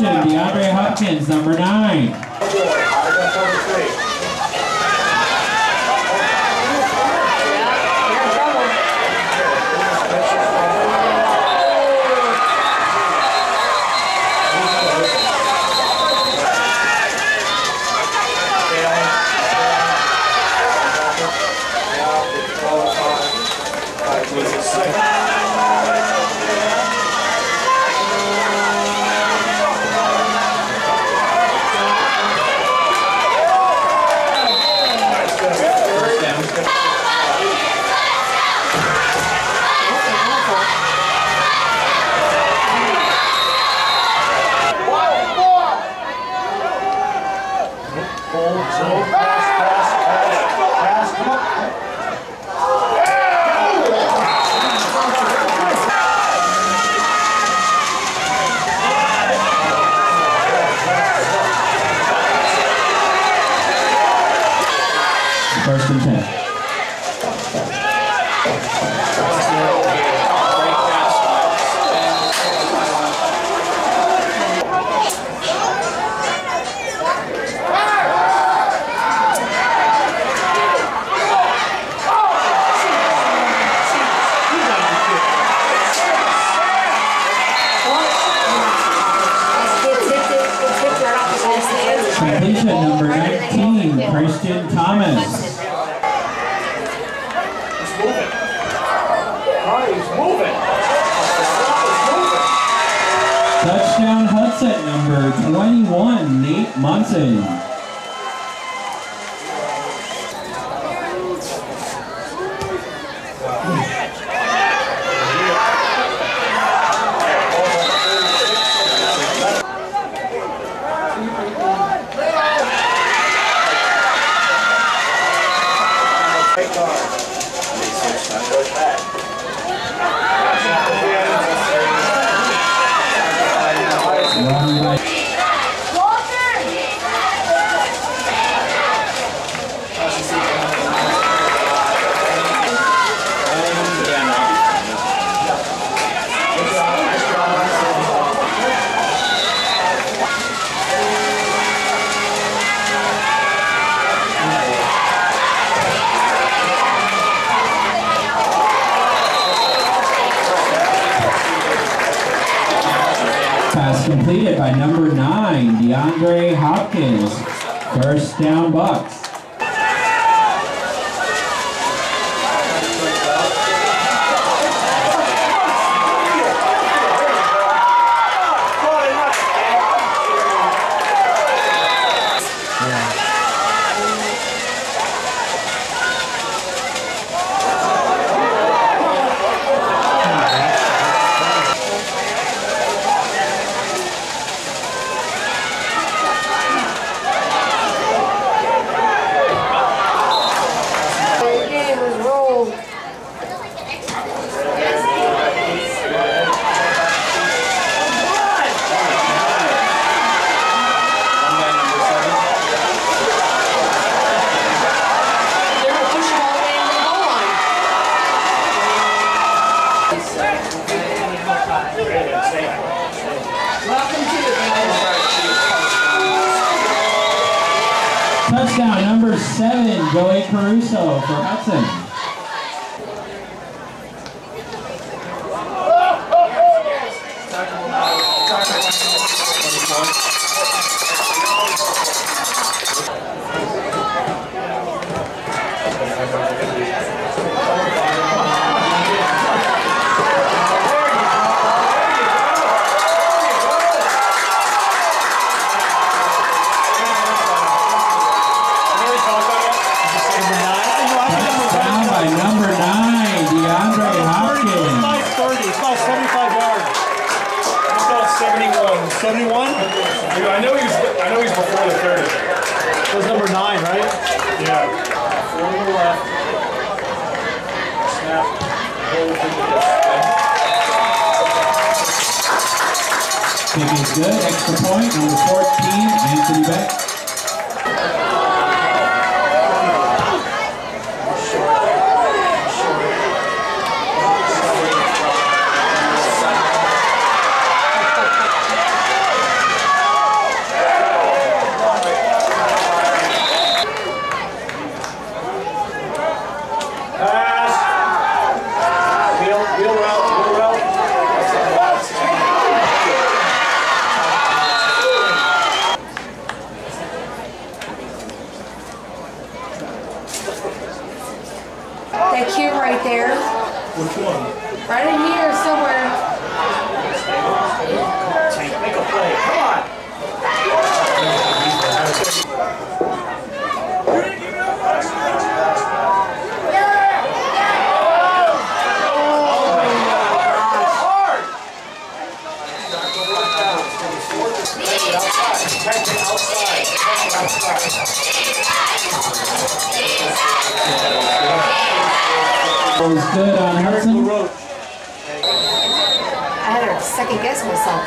Completion, DeAndre Hopkins, number nine. Right, he's moving. Touchdown Hudson number 21, Nate Munson. Right guard. Run by Completed by number nine, DeAndre Hopkins. First down Bucks. game was rolled. They're gonna push him all the way into the goal line. Welcome to the Touchdown number seven, Joey Caruso for Hudson. Touchdown by number nine, DeAndre Hopkins. Nice 30, it's about 75 yards. It's about 71. 71? I know he's, I know he's before the thirty. That was number 9, right? Yeah. Four to the left. Snap. Hold to the. Kick is good, extra point, number 14, Anthony Beck. That cue right there. Which one? Right in here somewhere. Tank, make a play. Come on. Take it outside. Outside. Good on Hudson. I had to second guess myself.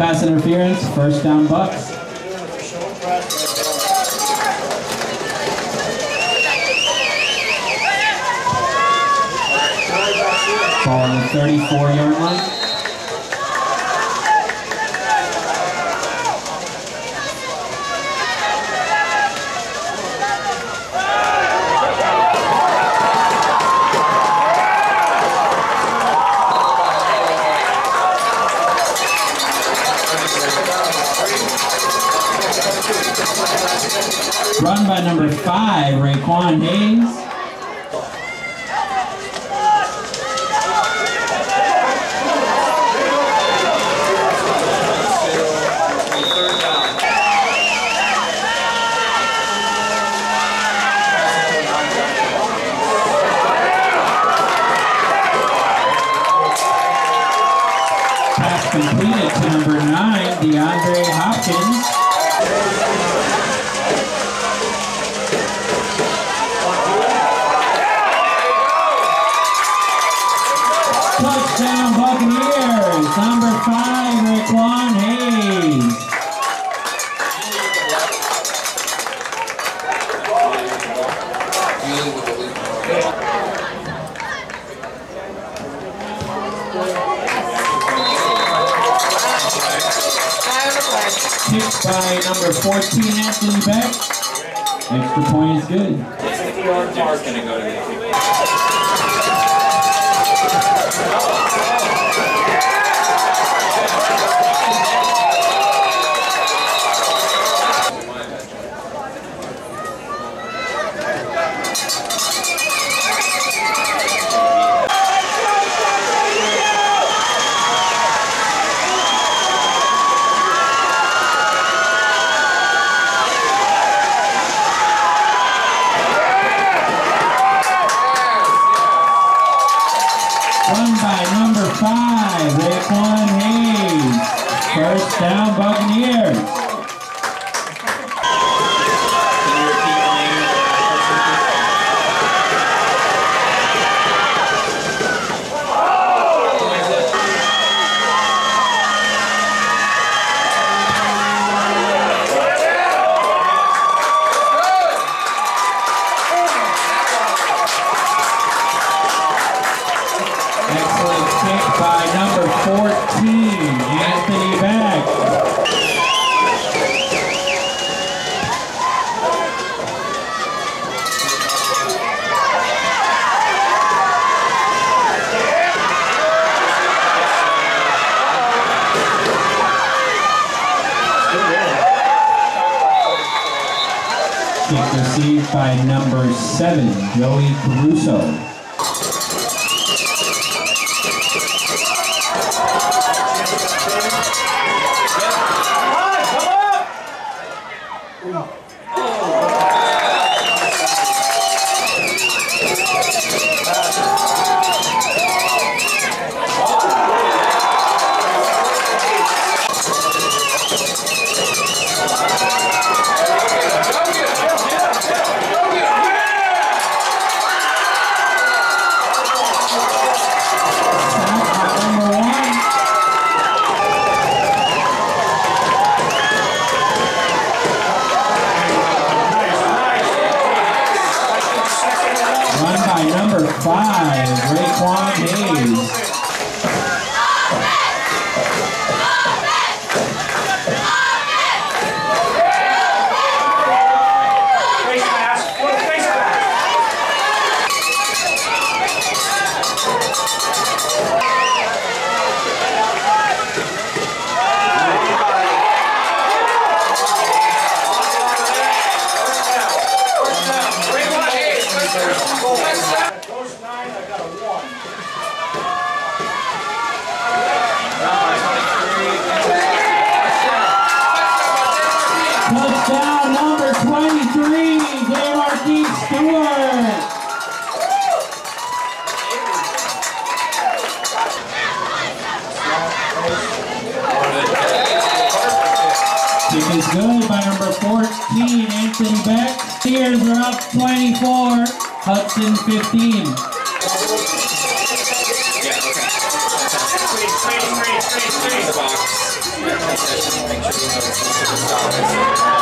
Pass interference, first down Bucks. Ball on the 34 yard line. Number five, Raquan Hayes. By number 14, Anthony Beck. Extra point is good. 50 yard mark. Run by number seven, Joey Caruso. 14, Anthony Beck. Steers are up 24, Hudson 15. Screen, screen, screen, screen, screen. Hey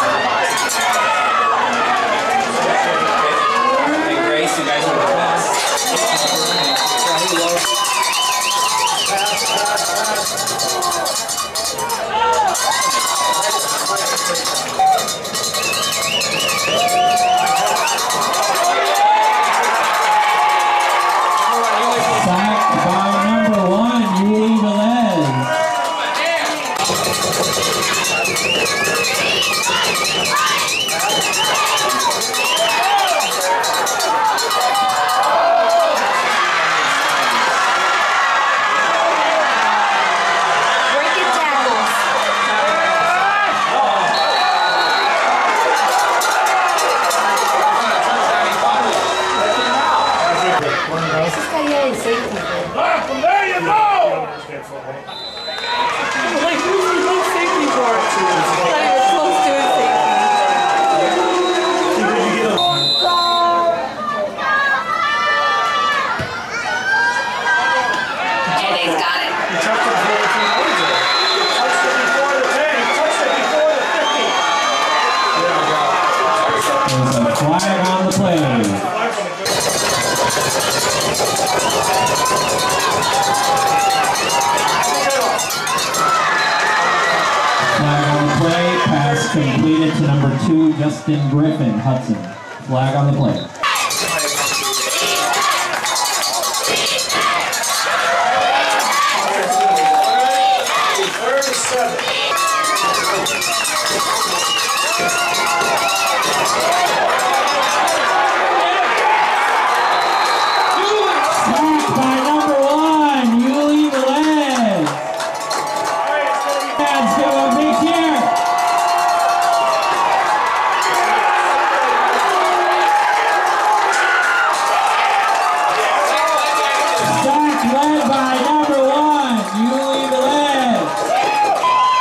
Flag on the play. Thirty-seven. Led by number one, Yuli Velez.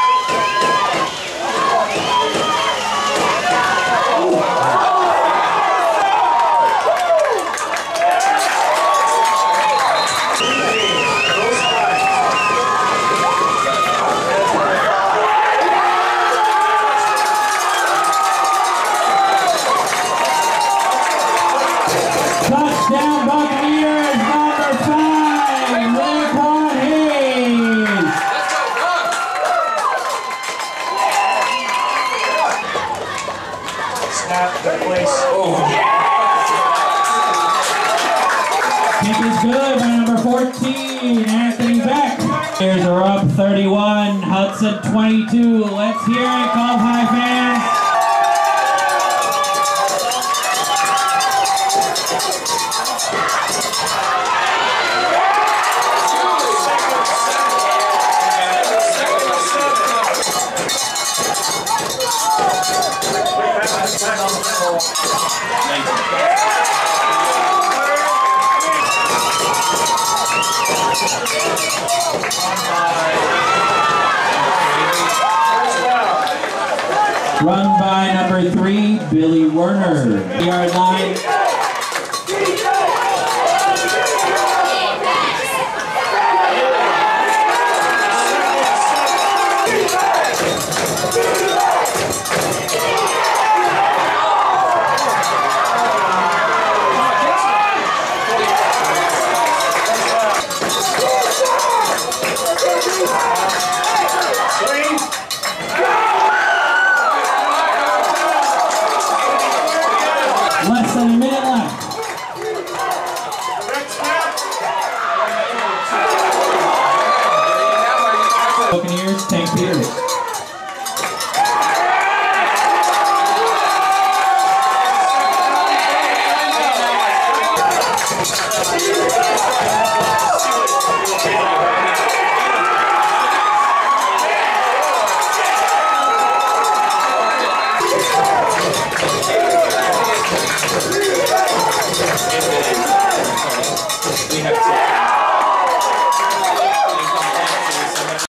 Touchdown Buccaneers, number five, Place. Kick is good by number 14, Anthony Beck. Bears are up 31, Hudson 22. Let's hear it, Gulf High fans. Run by number three, Billy Werner. Yard line. Richards,